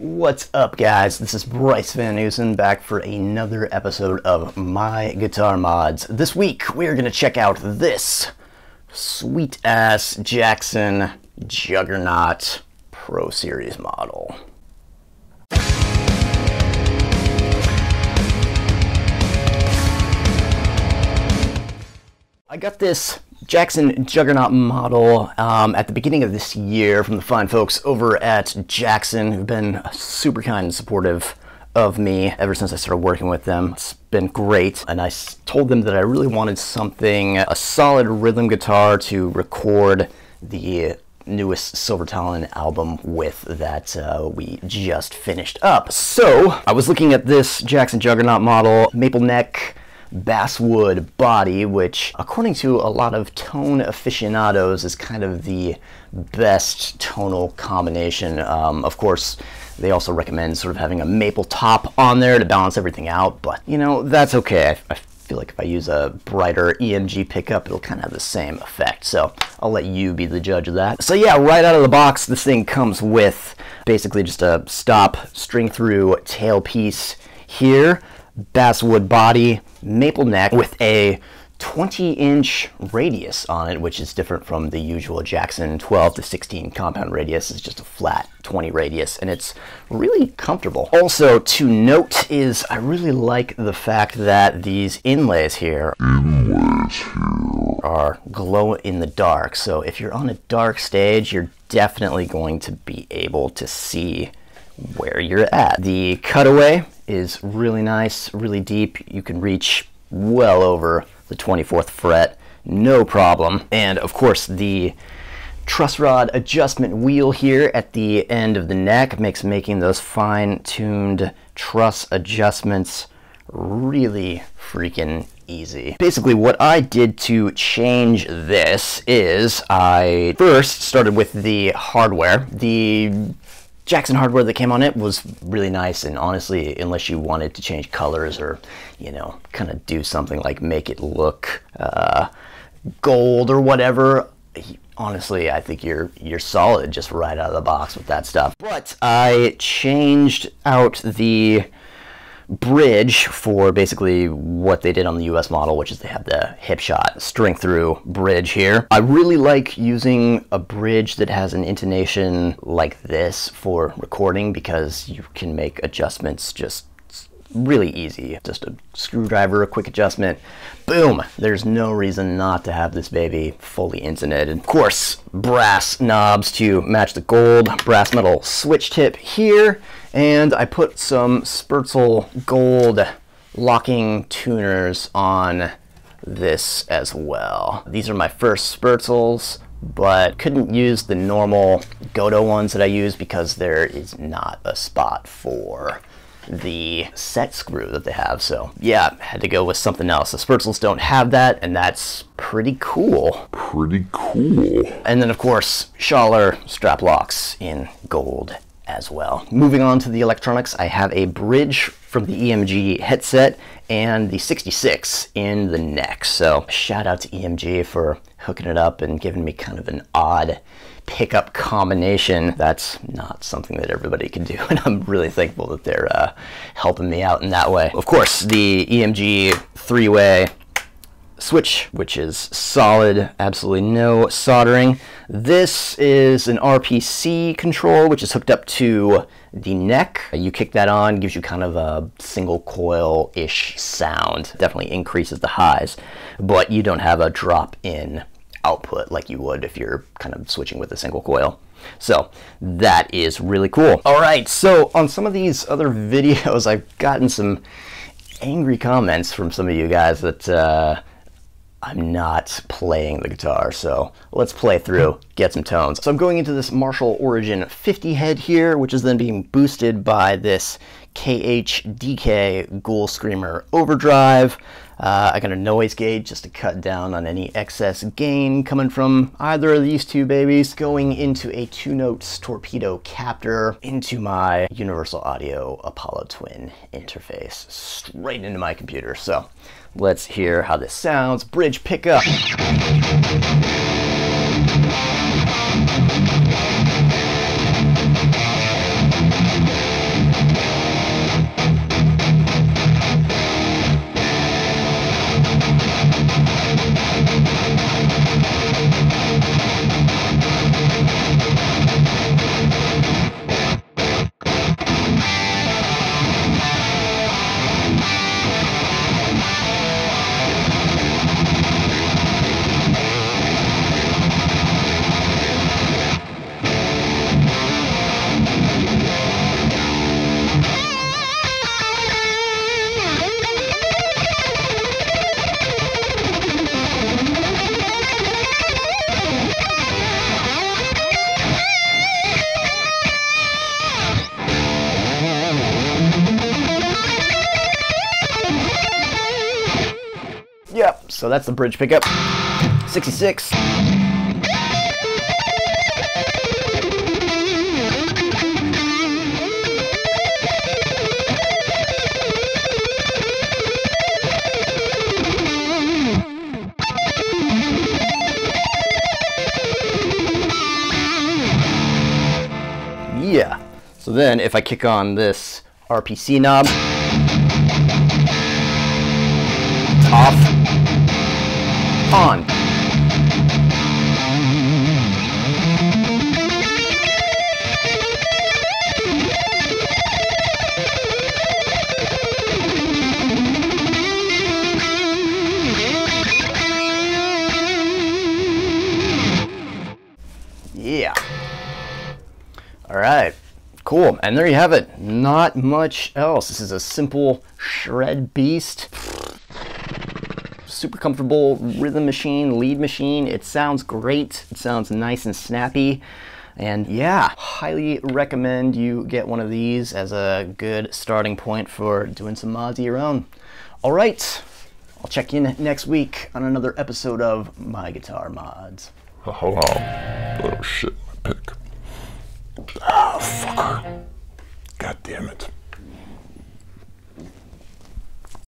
What's up, guys? This is Bryce VanHoosen back for another episode of My Guitar Mods. This week, we're going to check out this sweet ass Jackson Juggernaut Pro Series model. I got this Jackson Juggernaut model um, at the beginning of this year from the fine folks over at Jackson who've been super kind and supportive of me ever since I started working with them. It's been great. And I told them that I really wanted something, a solid rhythm guitar to record the newest Silver Talon album with that uh, we just finished up. So I was looking at this Jackson Juggernaut model, maple neck, basswood body, which according to a lot of tone aficionados is kind of the best tonal combination. Um, of course, they also recommend sort of having a maple top on there to balance everything out, but you know, that's okay. I, I feel like if I use a brighter EMG pickup, it'll kind of have the same effect. So I'll let you be the judge of that. So yeah, right out of the box, this thing comes with basically just a stop string through tailpiece here basswood body, maple neck with a 20 inch radius on it, which is different from the usual Jackson 12 to 16 compound radius. It's just a flat 20 radius and it's really comfortable. Also to note is I really like the fact that these inlays here, inlays here are glow in the dark. So if you're on a dark stage, you're definitely going to be able to see where you're at. The cutaway is really nice, really deep. You can reach well over the 24th fret, no problem. And of course, the truss rod adjustment wheel here at the end of the neck makes making those fine-tuned truss adjustments really freaking easy. Basically what I did to change this is I first started with the hardware. The Jackson hardware that came on it was really nice and honestly unless you wanted to change colors or you know kind of do something like make it look uh, gold or whatever honestly I think you're you're solid just right out of the box with that stuff. But I changed out the bridge for basically what they did on the US model, which is they have the Hipshot string through bridge here. I really like using a bridge that has an intonation like this for recording because you can make adjustments just really easy. Just a screwdriver, a quick adjustment, boom! There's no reason not to have this baby fully intonated. Of course, brass knobs to match the gold, brass metal switch tip here, and I put some Sperzel gold locking tuners on this as well. These are my first Sperzels, but couldn't use the normal Gotoh ones that I use because there is not a spot for the set screw that they have. So yeah, had to go with something else. The Sperzels don't have that, and that's pretty cool. Pretty cool. And then of course, Schaller strap locks in gold as well. Moving on to the electronics, I have a bridge from the EMG Het Set and the 66 in the neck. So shout out to EMG for hooking it up and giving me kind of an odd pickup combination. That's not something that everybody can do, and I'm really thankful that they're uh, helping me out in that way. Of course, the EMG three-way switch, which is solid, absolutely no soldering. This is an RPC control, which is hooked up to the neck. You kick that on, gives you kind of a single coil-ish sound. Definitely increases the highs, but you don't have a drop in output like you would if you're kind of switching with a single coil. So that is really cool. All right, so on some of these other videos, I've gotten some angry comments from some of you guys that uh, I'm not playing the guitar, so let's play through, get some tones. So I'm going into this Marshall Origin 50 head here, which is then being boosted by this KHDK Ghoul Screamer Overdrive. Uh, I got a noise gate just to cut down on any excess gain coming from either of these two babies. Going into a two notes torpedo captor into my Universal Audio Apollo Twin interface straight into my computer. So Let's hear how this sounds. Bridge pickup. So that's the bridge pickup. 66. Yeah. So then if I kick on this RPC knob, off, on. Yeah. All right. Cool. And there you have it. Not much else. This is a simple shred beast. Super comfortable rhythm machine, lead machine. It sounds great. It sounds nice and snappy. And yeah, highly recommend you get one of these as a good starting point for doing some mods of your own. All right. I'll check in next week on another episode of My Guitar Mods. Oh, hold on. Little shit my pick. Ah, fucker. God damn it.